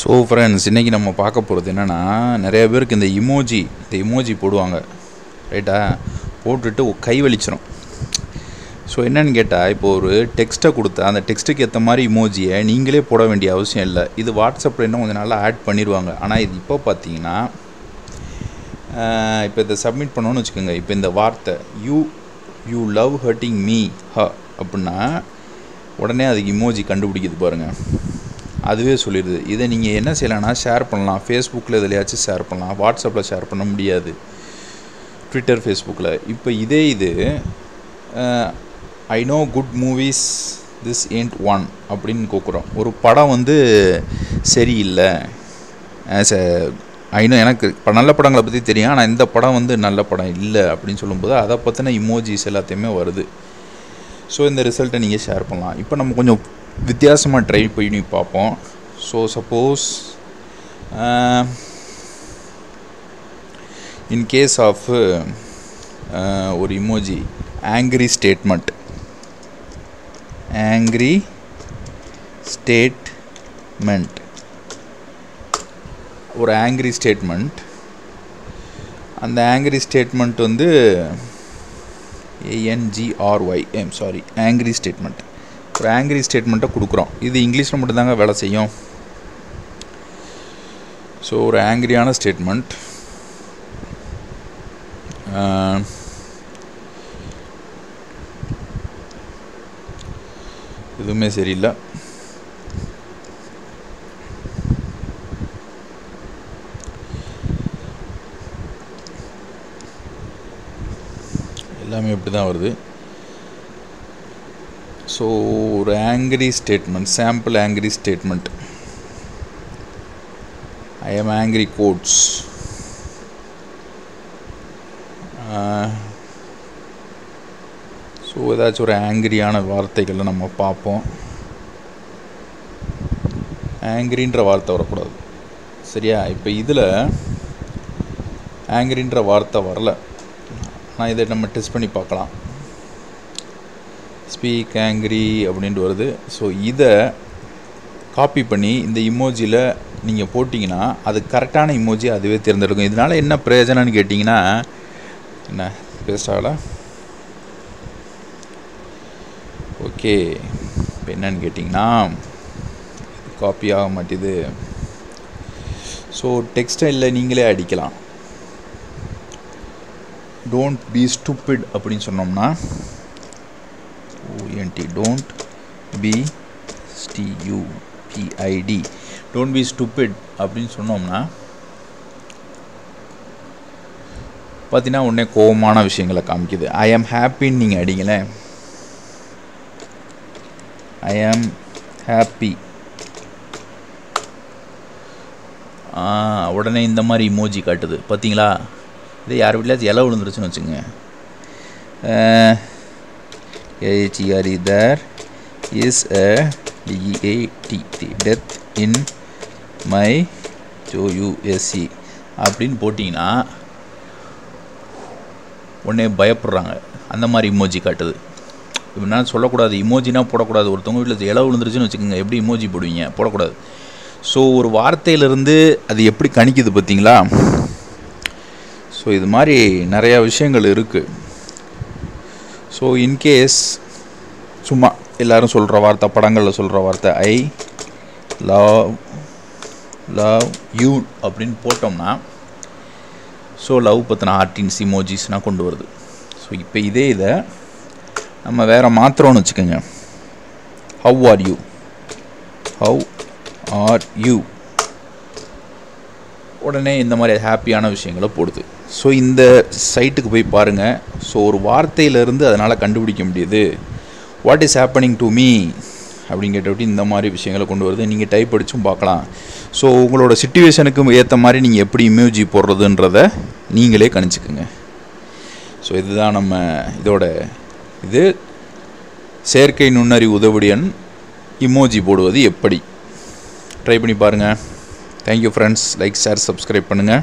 So friends இன்றைக்கி நம்ம பார்க்க போகிறது என்னென்னா நிறைய பேருக்கு இந்த இமோஜி இந்த இமோஜி போடுவாங்க. ரைட்டா போட்டுட்டு கை வலிச்சிடும் ஸோ என்னன்னு கேட்டால் இப்போ ஒரு டெக்ஸ்ட்டை கொடுத்தா அந்த டெக்ஸ்ட்டுக்கு ஏற்ற மாதிரி இமோஜியை நீங்களே போட வேண்டிய அவசியம் இல்லை. இது வாட்ஸ்அப்பில் இன்னும் கொஞ்சம் நாளாக ஆட் பண்ணிடுவாங்க ஆனால் இது இப்போ பார்த்தீங்கன்னா இப்போ இதை சப்மிட் பண்ணோன்னு வச்சுக்கோங்க. இப்போ இந்த வார்த்தை you you love hurting me ஹ அப்படின்னா உடனே அதுக்கு இமோஜி கண்டுபிடிக்குது பாருங்கள் அதுவே சொல்லிடுது. இதை நீங்கள் என்ன செய்யலாம்னா ஷேர் பண்ணலாம். ஃபேஸ்புக்கில் எதுலையாச்சும் ஷேர் பண்ணலாம். வாட்ஸ்அப்பில் ஷேர் பண்ண முடியாது. ட்விட்டர் ஃபேஸ்புக்கில் இப்போ இதே இது I know good movies this and one அப்படின்னு கூக்குறோம். ஒரு படம் வந்து சரியில்லை. ஆஸ் ஐநோ எனக்கு இப்போ நல்ல படங்களை பற்றி தெரியும். ஆனால் இந்த படம் வந்து நல்ல படம் இல்லை அப்படின்னு சொல்லும்போது அதை பற்றின இமோஜிஸ் எல்லாத்தையுமே வருது. ஸோ இந்த ரிசல்ட்டை நீங்கள் ஷேர் பண்ணலாம். இப்போ நம்ம கொஞ்சம் வித்தியாசமாக ட்ரை பண்ணி பார்ப்போம். So suppose in case of ஒரு emoji angry statement angry statement ஒரு ஆங்க்ரி ஸ்டேட்மெண்ட் அந்த ஆங்க்ரி ஸ்டேட்மெண்ட் வந்து A N G R Y am sorry angry statement ஒரு ஆங்க்ரி ஸ்டேட்மெண்ட்டை கொடுக்குறோம். இது இங்கிலீஷில் மட்டும்தாங்க வேலை செய்யும். ஸோ ஒரு ஆங்கிரியான ஸ்டேட்மெண்ட் எதுவுமே சரியில்லை. எல்லாமே இப்படி தான் வருது. ஸோ ஒரு angry statement sample angry statement I am angry quotes so ஏதாச்சும் ஒரு ஆங்கிரியான வார்த்தைகளை நம்ம பார்ப்போம். ஆங்கிரின்ற வார்த்தை வரக்கூடாது. சரியா? இப்போ இதில் ஆங்கிரின்ற வார்த்தை வரல. ஆனால் இதை நம்ம டெஸ்ட் பண்ணி பார்க்கலாம். ஸ்பீக் ஆங்க்ரி அப்படின்ட்டு வருது. ஸோ இதை காப்பி பண்ணி இந்த இமோஜியில் நீங்கள் போட்டிங்கன்னா அது கரெக்டான இமோஜி அதுவே தேர்ந்தெடுக்கும். இதனால் என்ன பிரயோஜனம்னு கேட்டிங்கன்னா என்ன பேஸ்ட் ஓகே இப்போ என்னன்னு கேட்டிங்கன்னா காப்பி ஆக மாட்டேது. ஸோ டெக்ஸ்டைலில் நீங்களே அடிக்கலாம். டோன்ட் பி ஸ்டூப்பிட் அப்படின்னு சொன்னோம்னா O N T don't be stupid don't be stupid அப்படின்னு சொன்னோம்னா பார்த்தீங்கன்னா உடனே கோபமான விஷயங்களை காமிக்குது. ஐ ஆம் ஹாப்பின்னு நீங்கள் அடிங்களேன் ஐ ஆம் ஹாப்பி உடனே இந்த மாதிரி இமோஜி காட்டுது. பார்த்தீங்களா இதே யார் வீட்டில் இலை விழுந்துருச்சுன்னு வச்சுங்க A H E R E there is a D A D death in my U S C அப்படின்னு போட்டிங்கன்னா உடனே பயப்படுறாங்க. அந்த மாதிரி இமோஜி காட்டுது. இப்போ நான் சொல்லக்கூடாது இமோஜினா போடக்கூடாது. ஒருத்தவங்க வீட்டில் இலவு விழுந்துருச்சுன்னு வச்சுக்கோங்க எப்படி இமோஜி போடுவீங்க? போடக்கூடாது. ஸோ ஒரு வார்த்தையிலிருந்து அது எப்படி கணிக்குது பார்த்தீங்களா ஸோ இது மாதிரி நிறையா விஷயங்கள் இருக்குது ஸோ இன்கேஸ் சும்மா எல்லோரும் சொல்கிற வார்த்தை படங்களில் சொல்கிற வார்த்தை ஐ லவ் லவ் யூ அப்படின்னு போட்டோம்னா ஸோ லவ் பற்றின ஆர்டின்ஸ் இமோஜிஸ்னால் கொண்டு வருது. ஸோ இப்போ இதே இதை நம்ம வேறு மாத்திரம்னு வச்சுக்கோங்க. How are you how are you உடனே இந்த மாதிரி ஹாப்பியான விஷயங்களை போடுது. ஸோ இந்த சைட்டுக்கு போய் பாருங்கள் ஸோ ஒரு வார்த்தையிலேருந்து அதனால் கண்டுபிடிக்க முடியுது. What is happening to me அப்படின்னு கேட்டபடி இந்த மாதிரி விஷயங்களை கொண்டு வருது. நீங்கள் டைப் அடித்தும் பார்க்கலாம். ஸோ உங்களோட சுச்சுவேஷனுக்கு ஏற்ற மாதிரி நீங்கள் எப்படி இமேஜி போடுறதுன்றத நீங்களே கணிச்சுக்குங்க. ஸோ இதுதான் நம்ம இதோட இது. செயற்கை நுண்ணறிவு உதவியன் இமோஜி போடுவது எப்படி? ட்ரை பண்ணி பாருங்கள் thank you friends like share subscribe பண்ணுங்கள்